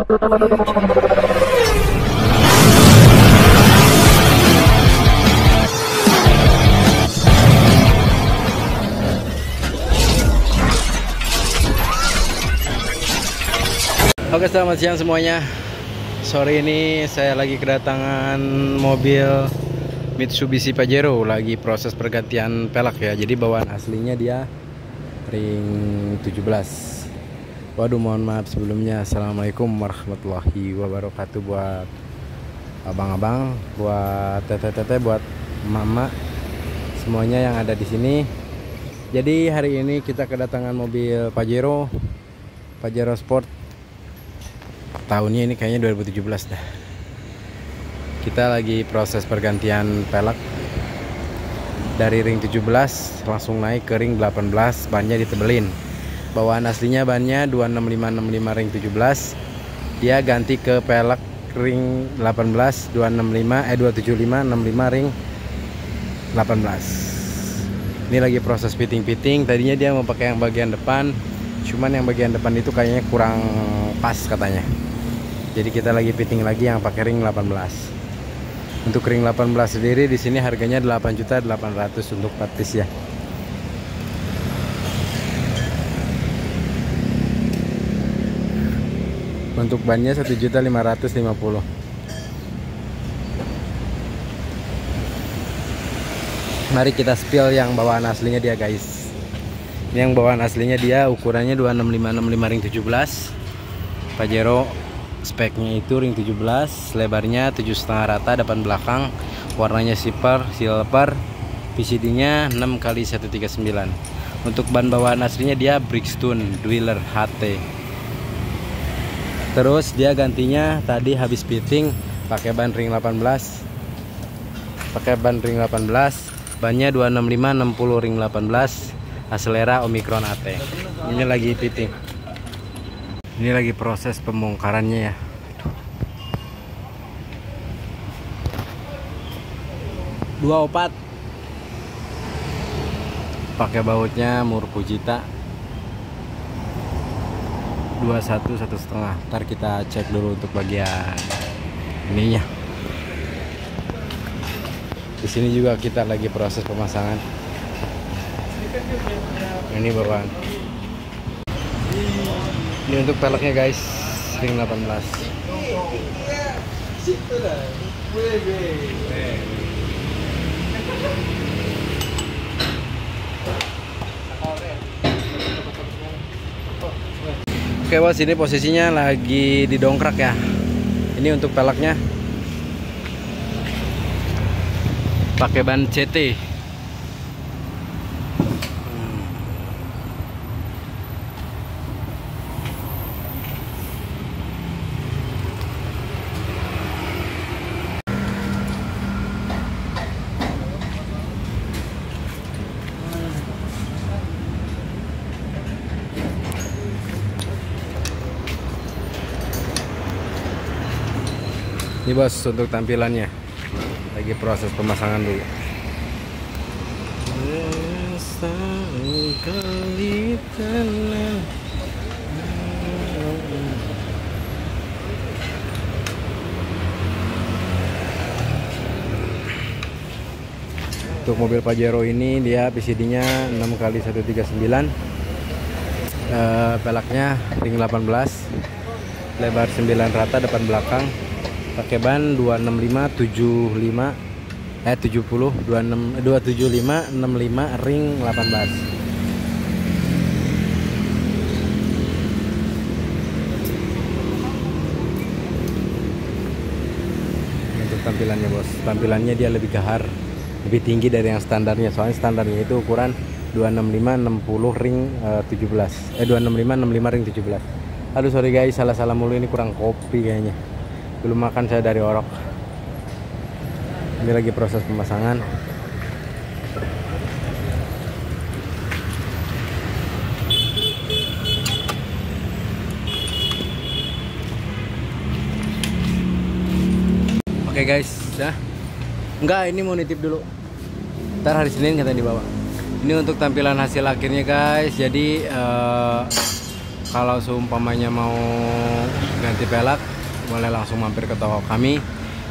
Oke selamat siang semuanya. Sore ini saya lagi kedatangan mobil Mitsubishi Pajero. Lagi proses pergantian pelak ya. Jadi bawaan aslinya dia ring 17 Waduh mohon maaf sebelumnya. Assalamualaikum warahmatullahi wabarakatuh Buat abang-abang Buat tete-tete Buat mama Semuanya yang ada di sini. Jadi hari ini kita kedatangan mobil Pajero Pajero Sport. Tahunnya ini kayaknya 2017 dah. Kita lagi proses pergantian pelek. Dari ring 17 langsung naik ke ring 18 bannya ditebelin bawaan aslinya bannya 26565 ring 17 dia ganti ke pelek ring 18 265 eh 275 65 ring 18 ini lagi proses fitting-fitting. Tadinya dia mau pakai yang bagian depan cuman yang bagian depan itu kayaknya kurang pas katanya. Jadi kita lagi fitting lagi yang pakai ring 18 untuk ring 18 sendiri di sini harganya 8.800 untuk partis ya untuk bannya 1.550 mari kita spill yang bawaan aslinya dia guys. Ini yang bawaan aslinya dia ukurannya 26565 ring 17 Pajero speknya itu ring 17 lebarnya 7,5 rata depan belakang warnanya silver silver. PCD nya 6 kali 139 untuk ban bawaan aslinya dia Brickstone Dweller HT terus dia gantinya tadi habis fitting pakai ban ring 18 pakai ban ring 18 bannya 265 60 ring 18 acelera Omicron AT ini lagi fitting ini lagi proses pembongkarannya ya. Dua opat. Pakai bautnya murpujita. 21 satu setengah. Ntar kita cek dulu untuk bagian ininya. Di sini juga kita lagi proses pemasangan. Ini bawaan ini untuk peleknya guys. Ring 18 belas. Oke bos ini posisinya lagi didongkrak ya. Ini untuk peleknya. Pakai ban CT ini bos untuk tampilannya. Lagi proses pemasangan dulu. Untuk mobil Pajero ini dia PCD nya 6 kali 139 uh, pelaknya ring 18 lebar 9 rata depan belakang pakai ban 265 75 eh 70 26 275 65 ring 18 untuk tampilannya bos. Tampilannya dia lebih gahar lebih tinggi dari yang standarnya. Soalnya standarnya itu ukuran 265 60 ring uh, 17 eh 265 65 ring 17 aduh sorry guys. Salah-salah mulu. Ini kurang kopi kayaknya belum makan saya dari orok. Ini lagi proses pemasangan. Oke okay guys. Ya enggak ini mau nitip dulu. Ntar hari Senin kita dibawa. Ini untuk tampilan hasil akhirnya guys. Jadi uh, kalau seumpamanya mau ganti pelak boleh langsung mampir ke toko kami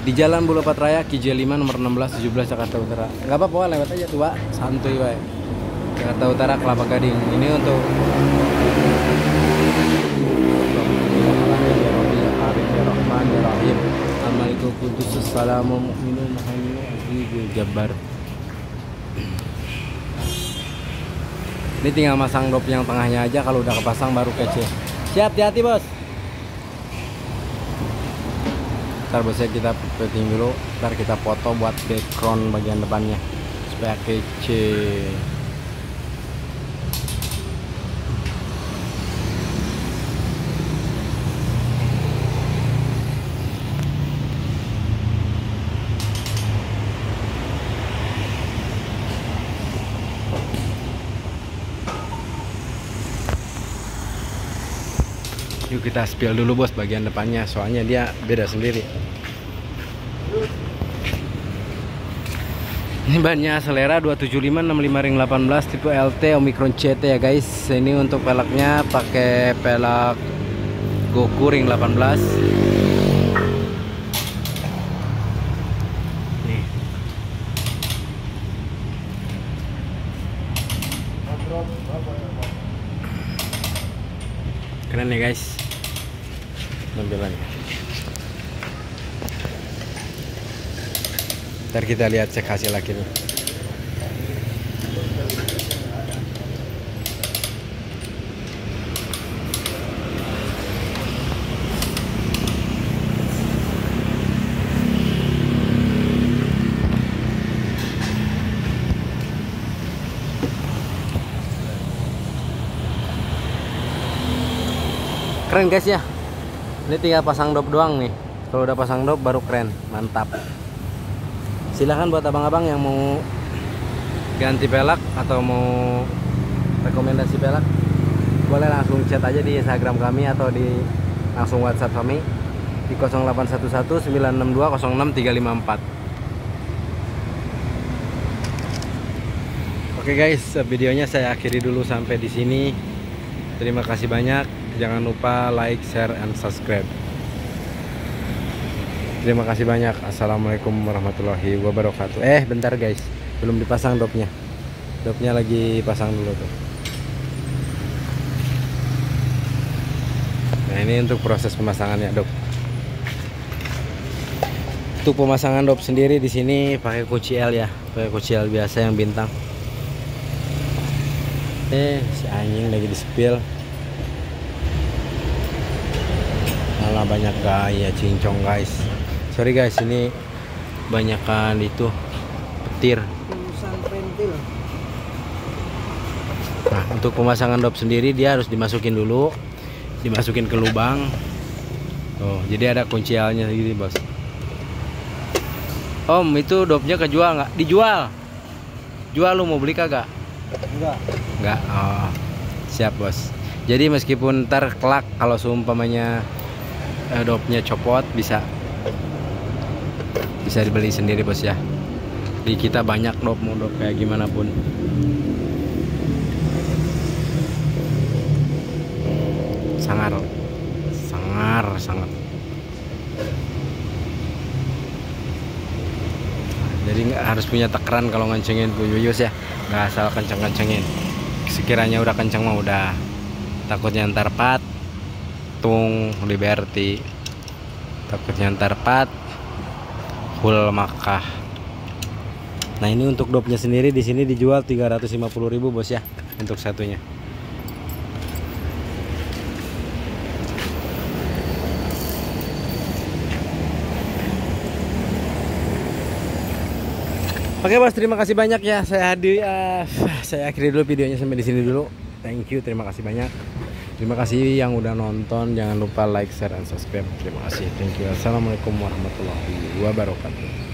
di Jalan Boulevard Raya KJ 5 nomor 16 17 Jakarta Utara. Gak apa-apa lewat aja tuh, Pak. Santuy, Pak. Jakarta Utara Kelapa Gading. Ini untuk Ini tinggal masang dop yang tengahnya aja kalau udah kepasang baru kece. Siap, hati-hati, Bos. Ntar bosnya kita petting dulu, ntar kita foto buat background bagian depannya supaya kece. Yuk kita spill dulu bos bagian depannya soalnya dia beda sendiri. Ini bannya selera 275 65 ring 18 tipe LT Omicron CT ya guys. Ini untuk pelaknya pakai pelak Goku ring 18. keren ya guys tampilannya ntar kita lihat cek hasil akhirnya keren guys ya. Ini tinggal pasang dop doang nih. Kalau udah pasang dop baru keren. Mantap silahkan buat abang-abang yang mau ganti pelak atau mau rekomendasi pelak boleh langsung chat aja di instagram kami atau di langsung whatsapp kami di 0811 962 06354 Oke guys, videonya saya akhiri dulu sampai di sini. Terima kasih banyak. Jangan lupa like, share, and subscribe. Terima kasih banyak. Assalamualaikum warahmatullahi wabarakatuh. Eh, bentar guys, belum dipasang dopnya. Dopnya lagi pasang dulu tuh. Nah ini untuk proses pemasangannya dop. Untuk pemasangan dop sendiri di sini pakai kunci L ya, pakai kunci L biasa yang bintang. Eh, si anjing lagi di spill. Malah banyak gaya cincong guys. Sorry guys, ini banyakkan itu petir. Nah, untuk pemasangan dop sendiri dia harus dimasukin dulu, dimasukin ke lubang. Oh, jadi ada kunci L-nya gitu, Bos. Om, itu dopnya kejual nggak? Dijual. Jual lu mau beli kagak? Enggak. Enggak. Oh. Siap, Bos. Jadi meskipun ntar kelak kalau seumpamanya eh, dopnya copot bisa bisa dibeli sendiri, Bos ya. Di kita banyak dop mau dop kayak gimana pun. Sangar. Sangar sangat. Jadi nggak harus punya takaran kalau ngancengin Bu Yuyus ya nggak asal kenceng-kencengin sekiranya udah kenceng mah udah takutnya ntar patung liberty takutnya ntar pat full makah nah ini untuk dopnya sendiri di sini dijual 350.000 bos ya untuk satunya Oke bos, terima kasih banyak ya. Saya hadir, uh, saya akhiri dulu videonya sampai di sini dulu. Thank you, terima kasih banyak. Terima kasih yang udah nonton. Jangan lupa like, share, dan subscribe. Terima kasih. Thank you. Assalamualaikum warahmatullahi wabarakatuh.